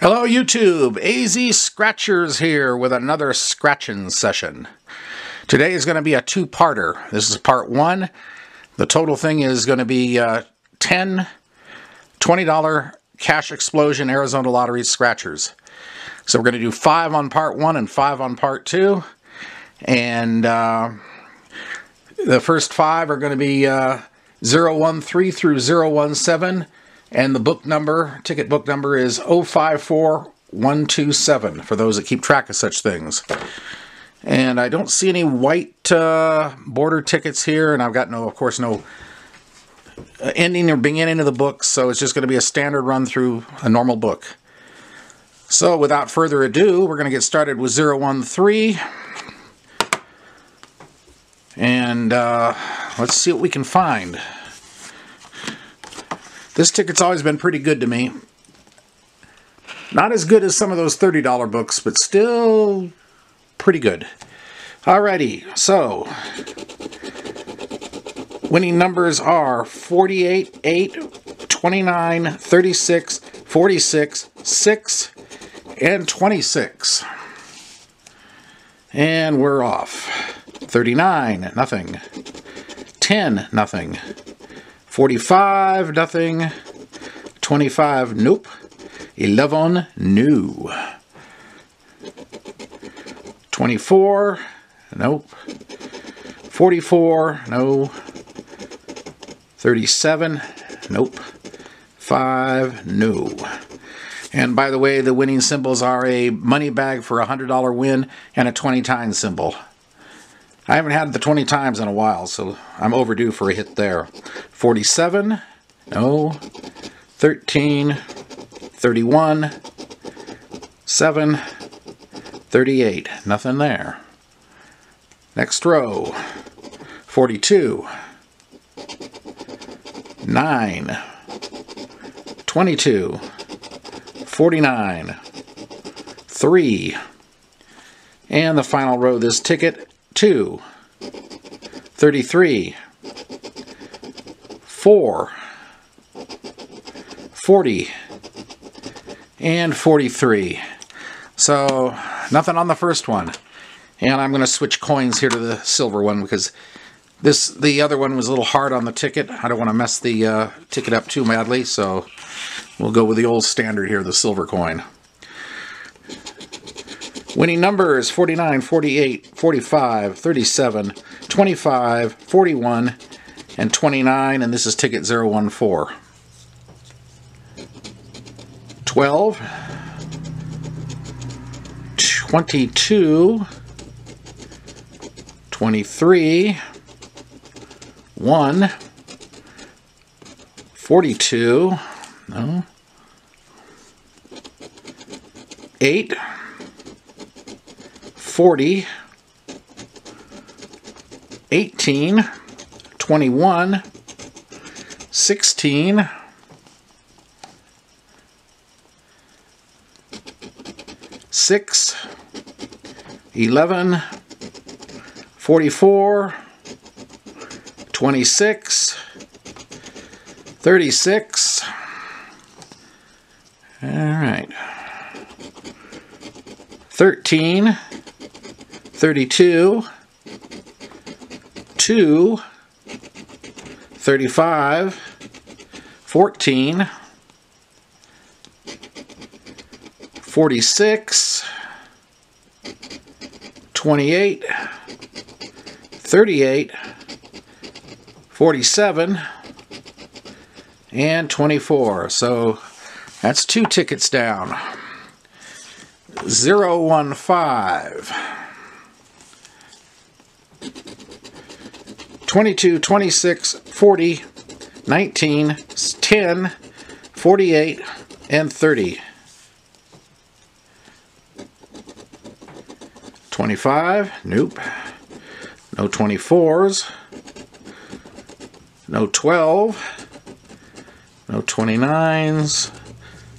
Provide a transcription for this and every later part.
Hello YouTube, AZ Scratchers here with another scratching session. Today is going to be a two-parter. This is part one. The total thing is going to be uh, 10 $20 Cash Explosion Arizona Lottery Scratchers. So we're going to do five on part one and five on part two. And uh, the first five are going to be uh, 013 through 017 and the book number, ticket book number is 054127 for those that keep track of such things. And I don't see any white uh, border tickets here, and I've got no, of course, no ending or beginning of the book, so it's just going to be a standard run through a normal book. So without further ado, we're going to get started with 013. And uh, let's see what we can find. This ticket's always been pretty good to me. Not as good as some of those $30 books, but still pretty good. Alrighty, so winning numbers are 48, 8, 29, 36, 46, 6, and 26. And we're off. 39, nothing. 10, nothing. 45, nothing. 25, nope. 11, new. 24, nope. 44, no. 37, nope. 5, no. And by the way, the winning symbols are a money bag for a $100 win and a 20 times symbol. I haven't had the 20 times in a while, so I'm overdue for a hit there. 47, no. 13, 31, 7, 38, nothing there. Next row, 42, 9, 22, 49, 3, and the final row of this ticket 2, 33, 4, 40, and 43. So, nothing on the first one. And I'm going to switch coins here to the silver one because this the other one was a little hard on the ticket. I don't want to mess the uh, ticket up too madly, so we'll go with the old standard here, the silver coin. Winning numbers 49, 48, 45, 37, 25, 41, and 29, and this is ticket 014. 12, 22, 23, 1, 42, no, 8, 40, 18, 21, 16, 6, 11, 44, 26, 36. All right. 13, 32, 2, 35, 14, 46, 28, 38, 47, and 24. So that's two tickets down. 015. 22, 26, 40, 19, 10, 48, and 30. 25, nope. No 24s. No 12. No 29s.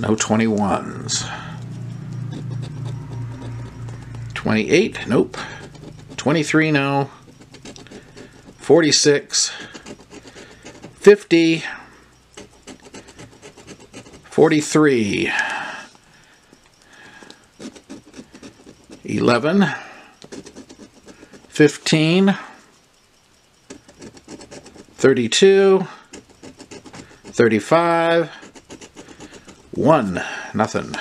No 21s. 28, nope. 23, no. 46, 50, 43, 11, 15, 32, 35, 1, nothing.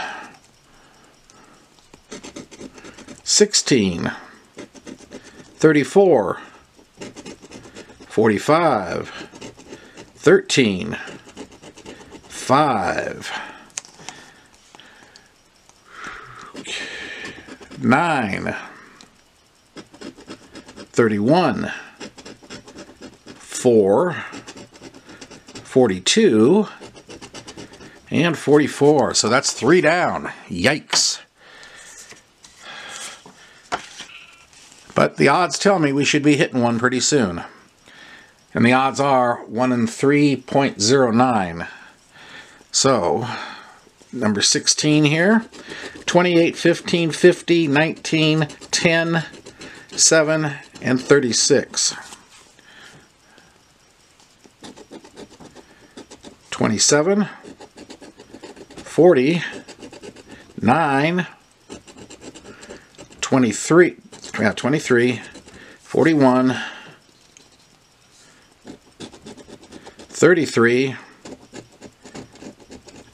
16, 34, 45, 13, 5, 9, 31, 4, 42, and 44. So that's three down. Yikes. But the odds tell me we should be hitting one pretty soon. And the odds are 1 in 3.09. So, number 16 here. 28, 15, 50, 19, 10, 7, and 36. 27, 40, 9, 23, yeah, 23, 41, 33,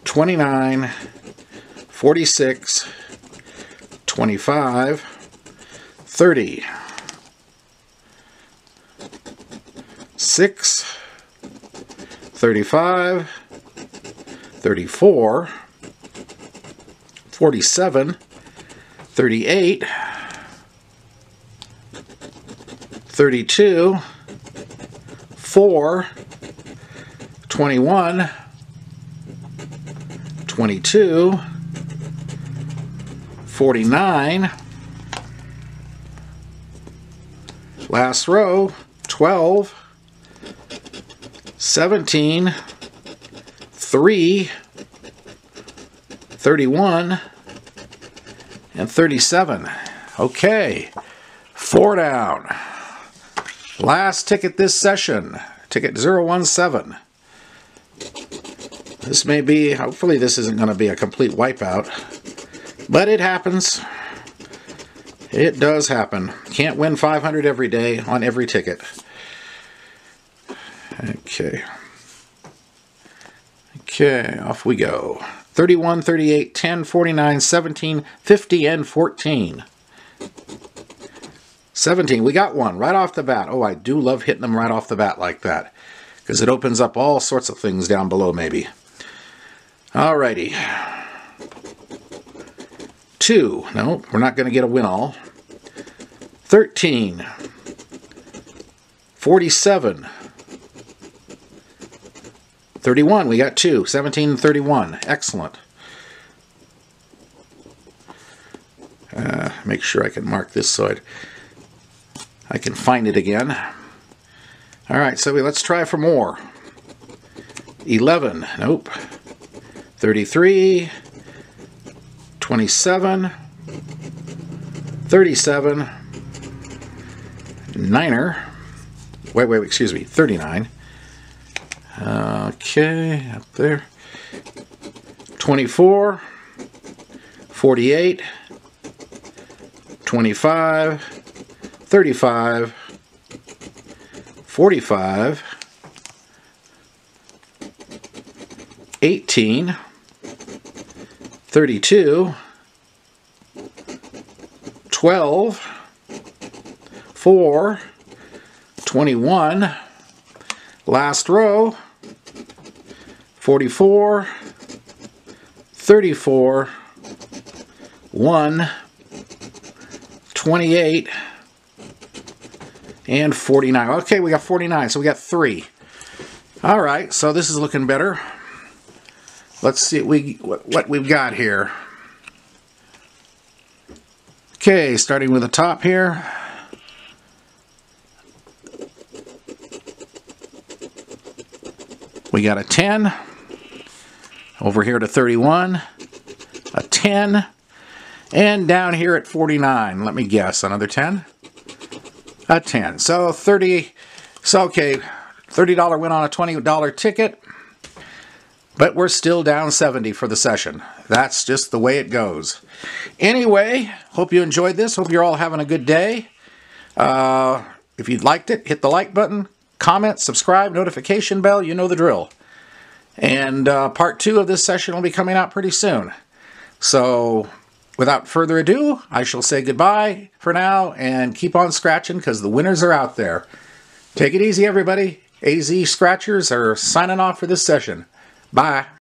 29, 46, 25, 30, 6, 35, 34, 47, 38, 32, 4, 21, 22, 49, last row, 12, 17, 3, 31, and 37. Okay, four down. Last ticket this session, ticket 017. This may be, hopefully this isn't going to be a complete wipeout, but it happens. It does happen. Can't win 500 every day on every ticket. Okay. Okay, off we go. 31, 38, 10, 49, 17, 50, and 14. 17, we got one right off the bat. Oh, I do love hitting them right off the bat like that because it opens up all sorts of things down below maybe. Alrighty. Two. No, we're not going to get a win all. 13. 47. 31. We got two. 17 and 31. Excellent. Uh, make sure I can mark this so I'd, I can find it again. All right, so let's try for more. 11. Nope. 33, 27, 37, Niner, wait, wait, excuse me, 39, okay, up there, 24, 48, 25, 35, 45, 18, 32, 12, 4, 21, last row, 44, 34, 1, 28, and 49. Okay, we got 49, so we got three. All right, so this is looking better. Let's see what, we, what we've got here. Okay, starting with the top here. We got a 10. Over here to 31. A 10. And down here at 49. Let me guess, another 10? A 10. So 30. So okay, $30 win on a $20 ticket. But we're still down 70 for the session. That's just the way it goes. Anyway, hope you enjoyed this. Hope you're all having a good day. Uh, if you liked it, hit the like button, comment, subscribe, notification bell. You know the drill. And uh, part two of this session will be coming out pretty soon. So without further ado, I shall say goodbye for now and keep on scratching because the winners are out there. Take it easy, everybody. AZ Scratchers are signing off for this session. Bye.